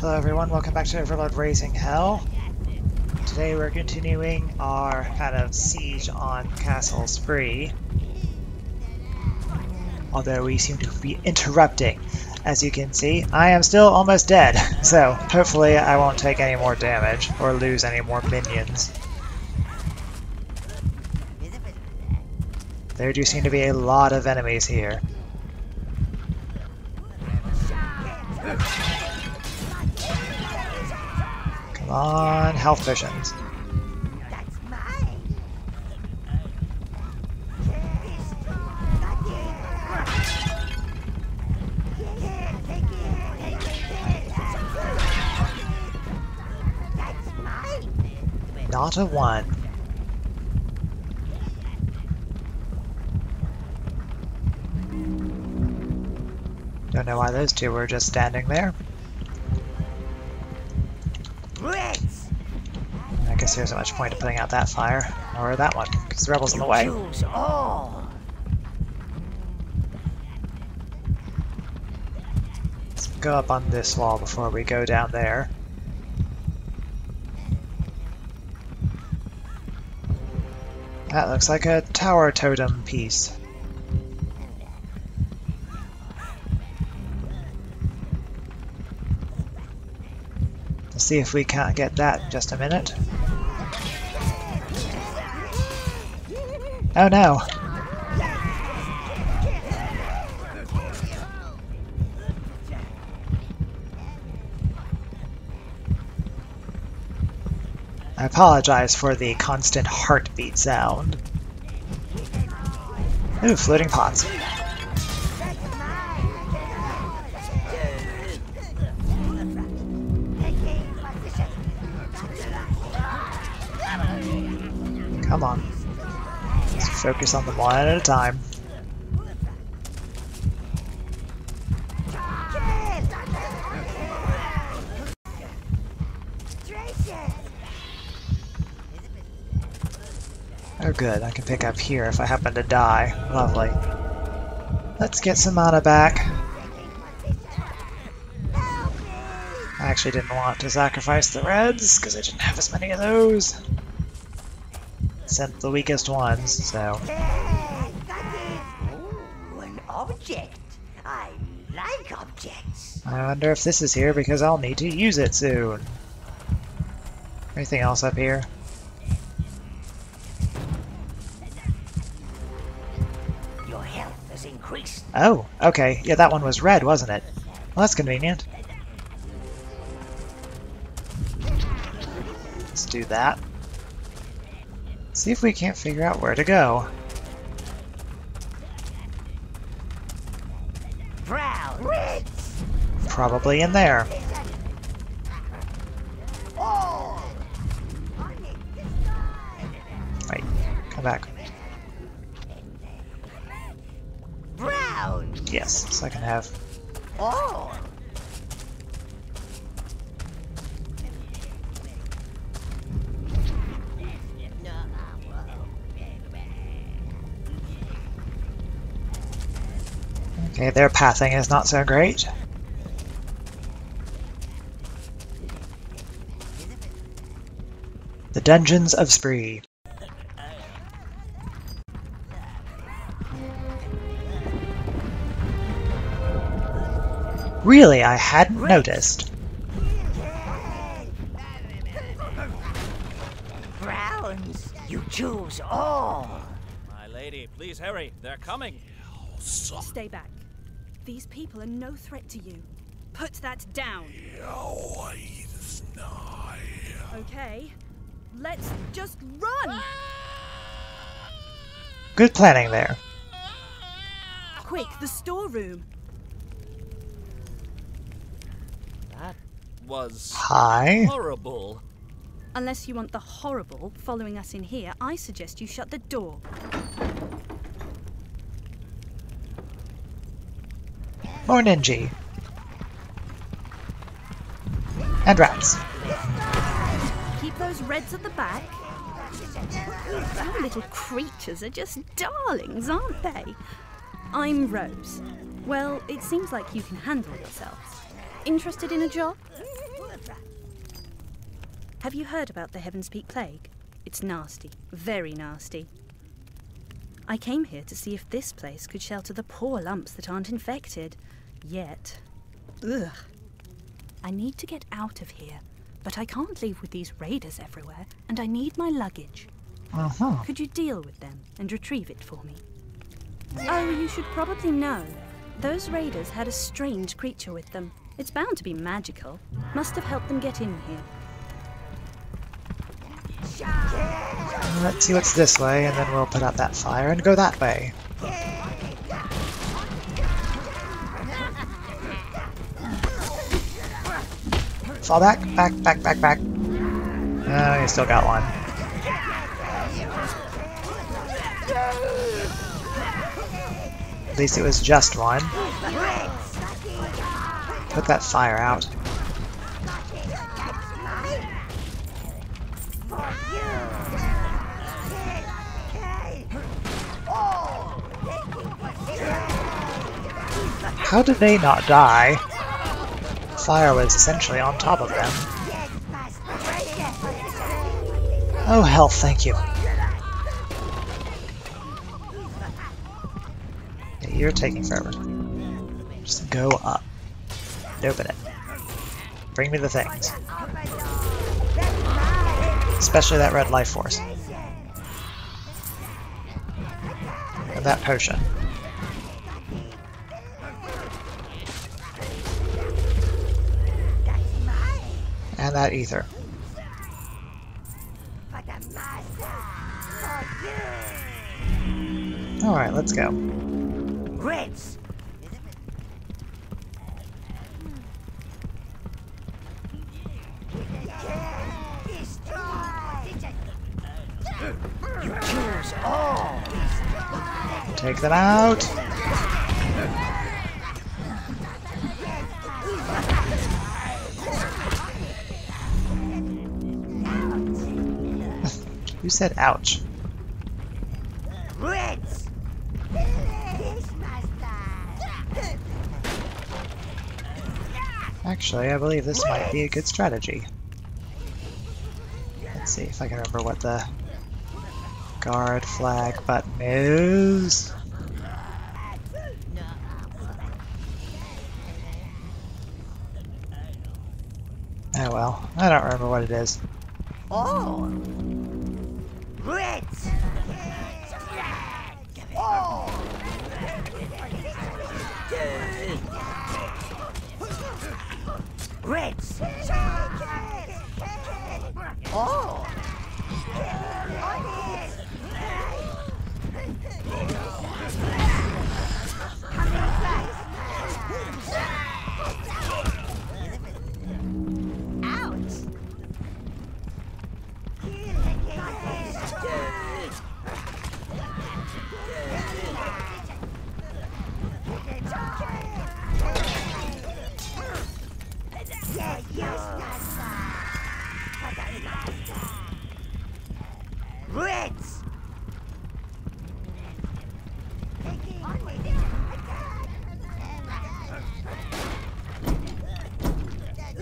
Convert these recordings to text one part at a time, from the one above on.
Hello everyone, welcome back to Overlord Raising Hell. Today we're continuing our kind of siege on Castle Spree. Although we seem to be interrupting. As you can see, I am still almost dead, so hopefully I won't take any more damage or lose any more minions. There do seem to be a lot of enemies here. Health potions. Not a one. Don't know why those two were just standing there. There's not much point in putting out that fire, or that one, because the rebel's in the way. Let's go up on this wall before we go down there. That looks like a tower totem piece. Let's see if we can't get that in just a minute. Oh no! I apologize for the constant heartbeat sound. Ooh, floating pots. Come on. Focus on them one at a time. Oh good, I can pick up here if I happen to die. Lovely. Let's get some mana back. I actually didn't want to sacrifice the reds, because I didn't have as many of those. Sent the weakest ones, so... Ooh, an object. I like objects. I wonder if this is here because I'll need to use it soon. Anything else up here? Your health has increased. Oh, okay. Yeah, that one was red, wasn't it? Well, that's convenient. Let's do that. See if we can't figure out where to go. Brown. Probably in there. Wait, come back. Yes, so I can have... Okay, their pathing is not so great. The Dungeons of Spree. Really, I hadn't noticed. Browns. You choose all. My lady, please hurry. They're coming. Stay back. These people are no threat to you. Put that down. Okay. Let's just run! Good planning there. Quick, the storeroom. That was Hi. horrible. Unless you want the horrible following us in here, I suggest you shut the door. More Ninji. And rats. Keep those reds at the back. You little creatures are just darlings, aren't they? I'm Rose. Well, it seems like you can handle yourselves. Interested in a job? Have you heard about the Heavens Peak Plague? It's nasty, very nasty. I came here to see if this place could shelter the poor lumps that aren't infected. Yet. Ugh. I need to get out of here, but I can't leave with these raiders everywhere, and I need my luggage. Uh-huh. Could you deal with them and retrieve it for me? Oh, you should probably know. Those raiders had a strange creature with them. It's bound to be magical. Must have helped them get in here. Let's see what's this way, and then we'll put out that fire and go that way. Fall back, back, back, back, back. Oh, you still got one. At least it was just one. Put that fire out. How did they not die? Fire was essentially on top of them. Oh, hell, thank you. You're taking forever. Just go up. Open it. Bring me the things. Especially that red life force. And that potion. And that ether. Alright, let's go. Reds! You kill us all! Take them out! Who said ouch? Reds! Actually, I believe this might be a good strategy. Let's see if I can remember what the guard flag button is. Oh well, I don't remember what it is. Oh! Reds!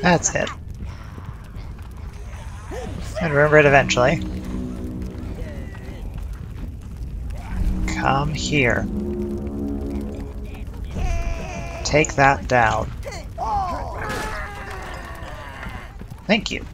That's it. And remember it eventually. Come here. Take that down. Thank you.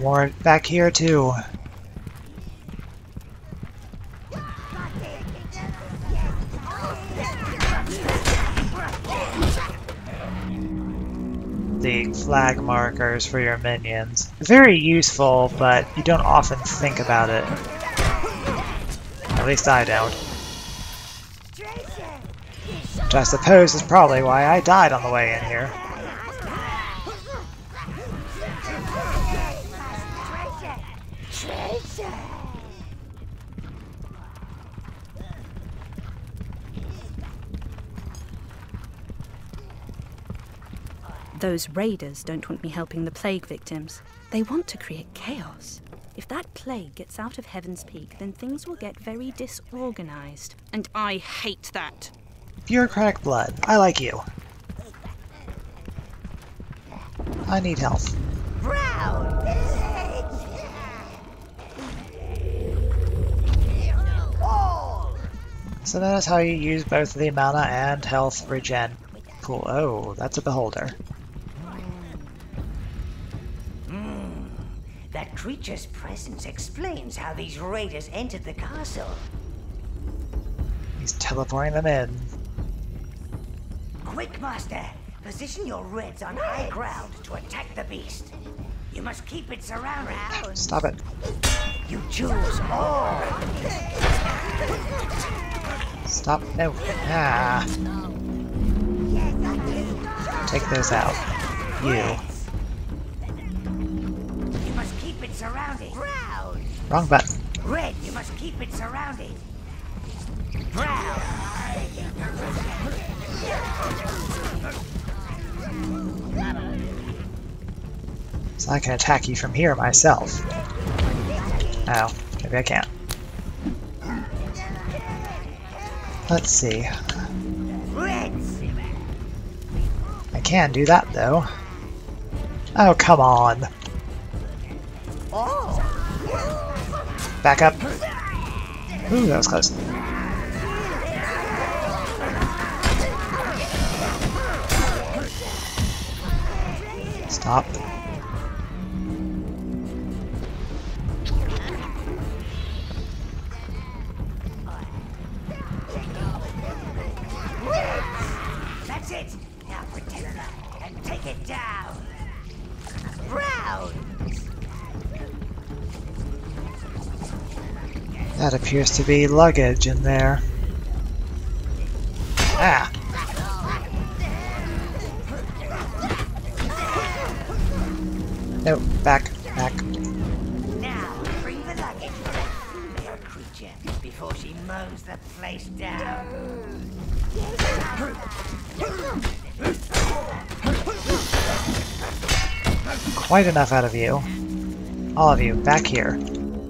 Warrant back here too. The flag markers for your minions. Very useful, but you don't often think about it. At least I don't. Which I suppose is probably why I died on the way in here. Those raiders don't want me helping the plague victims. They want to create chaos. If that plague gets out of Heaven's Peak, then things will get very disorganized. And I hate that. Bureaucratic blood. I like you. I need health. Brown! So that is how you use both the mana and health regen. Cool. Oh, that's a beholder. Creature's presence explains how these raiders entered the castle. He's teleporting them in. Quick, Master! Position your reds on high ground to attack the beast. You must keep it surrounded. Stop it. You choose all. Stop. No. Ah. Take those out. You. You Wrong button. Red, you must keep it surrounded. Brown. So I can attack you from here myself. Oh, maybe I can't. Let's see. I can do that though. Oh, come on. Oh. Back up. Ooh, that was close. Stop. That appears to be luggage in there. Ah! No, back, back. Now bring the luggage to that female creature before she mows the place down. Quite enough out of you. All of you, back here.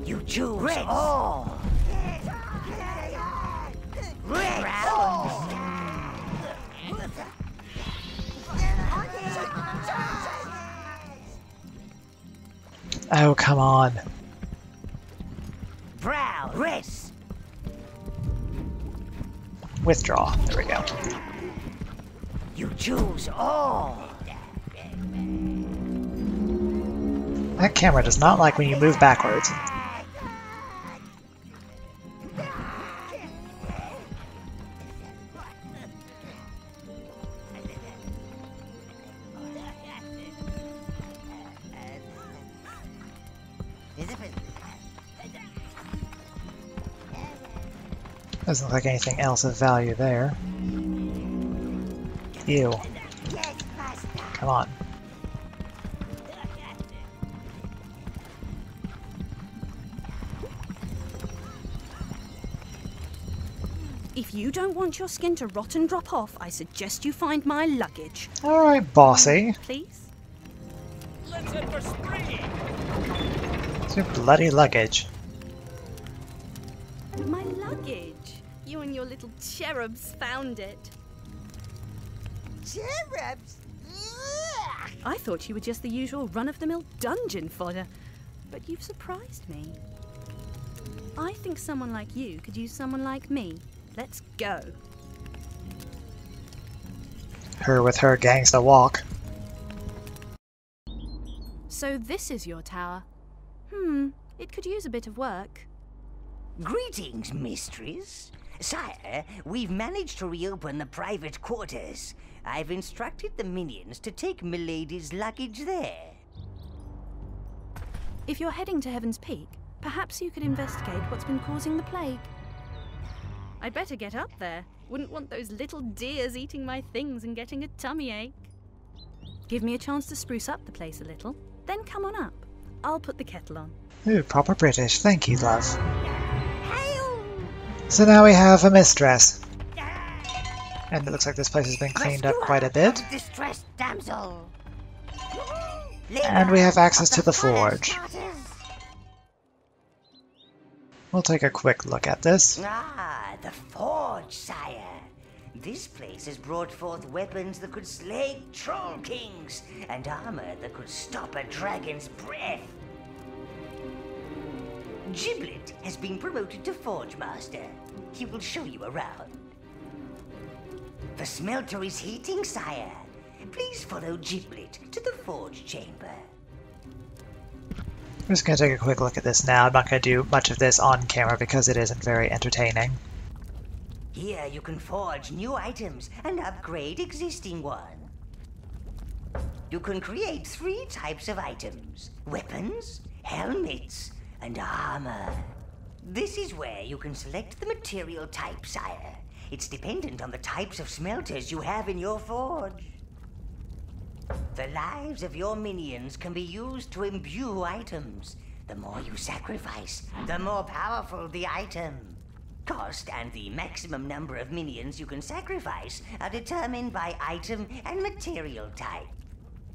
You choose Reds. all. Oh, come on. Brown. Reds. Withdraw. There we go. You choose all. That camera does not like when you move backwards. Doesn't look like anything else of value there. Ew. Come on. If you don't want your skin to rot and drop off, I suggest you find my luggage. Alright, bossy. Please? Let's head for spree! It's your bloody luggage. My luggage. You and your little cherubs found it. Cherubs. I thought you were just the usual run of the mill dungeon fodder, but you've surprised me. I think someone like you could use someone like me. Let's go. Her with her gangsta walk. So, this is your tower. Hmm, it could use a bit of work. Greetings, mistress. Sire, we've managed to reopen the private quarters. I've instructed the minions to take Milady's luggage there. If you're heading to Heaven's Peak, perhaps you could investigate what's been causing the plague. I'd better get up there. Wouldn't want those little deers eating my things and getting a tummy ache. Give me a chance to spruce up the place a little, then come on up. I'll put the kettle on. Ooh, proper British. Thank you, love. So now we have a mistress. And it looks like this place has been cleaned up quite a bit. And we have access to the forge. We'll take a quick look at this. Ah, the forge, sire. This place has brought forth weapons that could slay troll kings and armor that could stop a dragon's breath. Giblet has been promoted to Forge Master. He will show you around. The smelter is heating, sire. Please follow Giblet to the forge chamber. I'm just going to take a quick look at this now. I'm not going to do much of this on camera because it isn't very entertaining. Here you can forge new items and upgrade existing ones. You can create three types of items weapons, helmets, and armor. This is where you can select the material type, sire. It's dependent on the types of smelters you have in your forge. The lives of your minions can be used to imbue items. The more you sacrifice, the more powerful the item. Cost and the maximum number of minions you can sacrifice are determined by item and material type.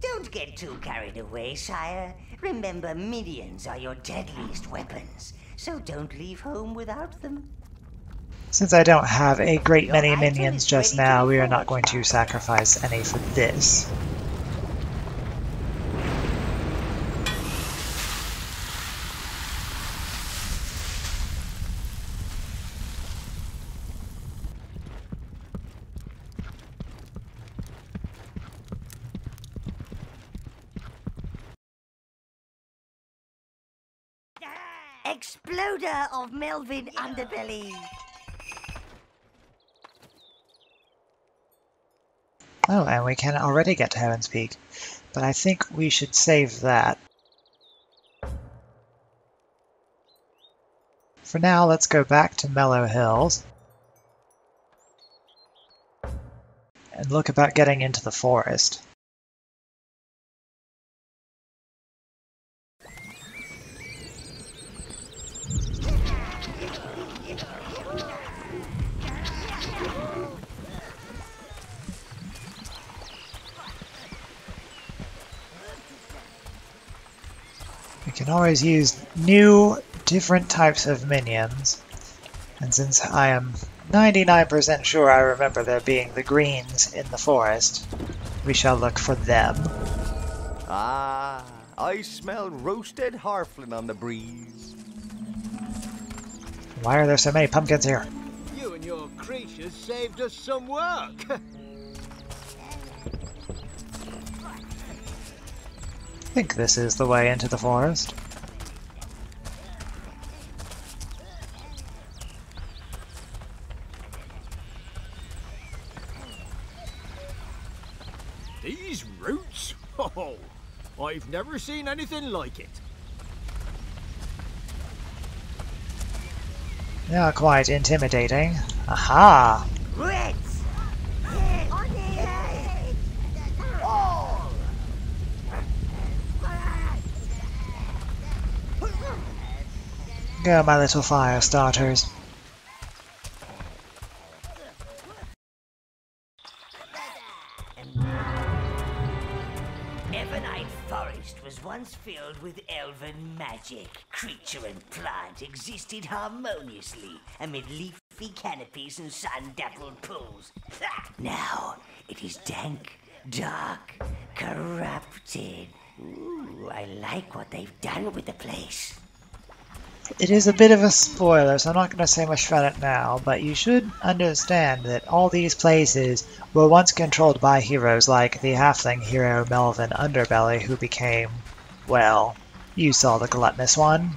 Don't get too carried away, sire. Remember, minions are your deadliest weapons, so don't leave home without them. Since I don't have a great many minions just now, we are not going to sacrifice any for this. Exploder of Melvin Underbelly. Oh, and we can already get to Heaven's Peak. But I think we should save that. For now, let's go back to Mellow Hills. And look about getting into the forest. Can always use new, different types of minions. And since I am 99% sure I remember there being the greens in the forest, we shall look for them. Ah, I smell roasted halfling on the breeze. Why are there so many pumpkins here? You and your creatures saved us some work. think this is the way into the forest. These roots? Oh, I've never seen anything like it. They are quite intimidating. Aha! Reds! On the All! Go, my little fire starters. Evernight Forest was once filled with elven magic. Creature and plant existed harmoniously amid leafy canopies and sun-dappled pools. Now it is dank, dark, corrupted. Ooh, I like what they've done with the place. It is a bit of a spoiler, so I'm not going to say much about it now, but you should understand that all these places were once controlled by heroes like the halfling hero Melvin Underbelly, who became, well, you saw the gluttonous one.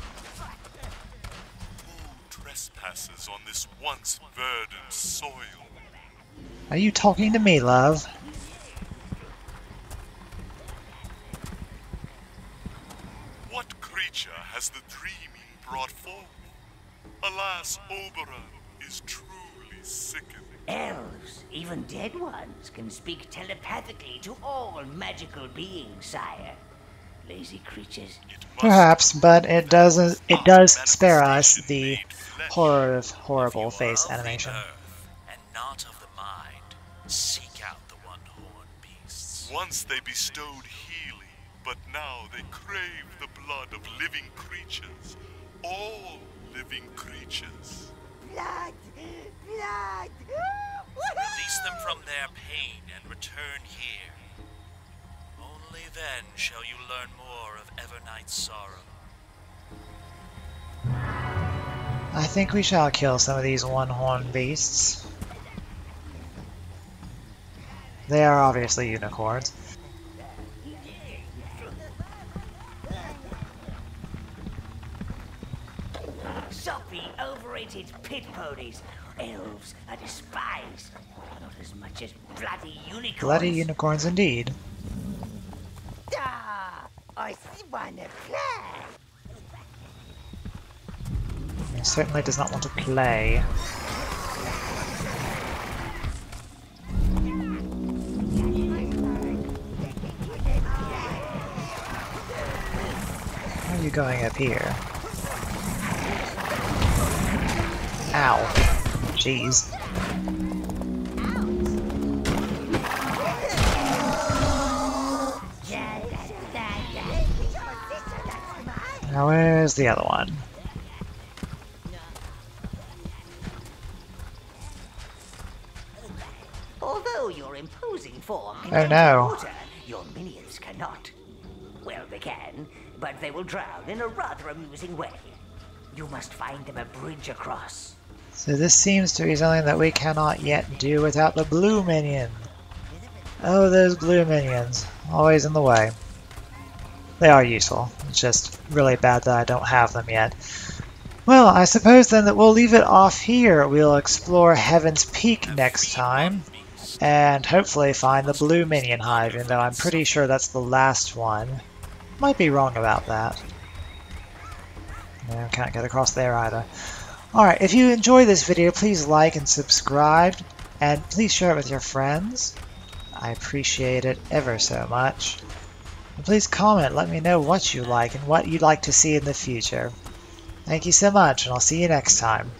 Trespassers on this once verdant soil. Are you talking to me, love? Has the dreaming brought forth. Alas, Oberon is truly sickening. Elves, even dead ones, can speak telepathically to all magical beings, sire. Lazy creatures. Perhaps, but it doesn't. It does spare us the horror of horrible face of the animation. earth and not of the mind. Seek out the one-horned beasts. Once they bestowed healing, but now they crave the blood of living creatures. All living creatures. Blood! Blood! Release them from their pain and return here. Only then shall you learn more of Evernight's sorrow. I think we shall kill some of these one-horned beasts. They are obviously unicorns. Ponies. Elves I despise. Not as much as bloody unicorns. Bloody unicorns indeed. Ah, I see one to play. He certainly does not want to play. How are you going up here? Ow. Jeez. Now where's the other one? Although your imposing form can Oh, no. water, your minions cannot. Well, they can, but they will drown in a rather amusing way. You must find them a bridge across. So this seems to be something that we cannot yet do without the blue minion. Oh, those blue minions. Always in the way. They are useful. It's just really bad that I don't have them yet. Well, I suppose then that we'll leave it off here. We'll explore Heaven's Peak next time. And hopefully find the blue minion hive, even though I'm pretty sure that's the last one. Might be wrong about that. No, can't get across there either. Alright, if you enjoy this video, please like and subscribe, and please share it with your friends. I appreciate it ever so much. And please comment, let me know what you like and what you'd like to see in the future. Thank you so much, and I'll see you next time.